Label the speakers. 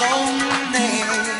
Speaker 1: lonely.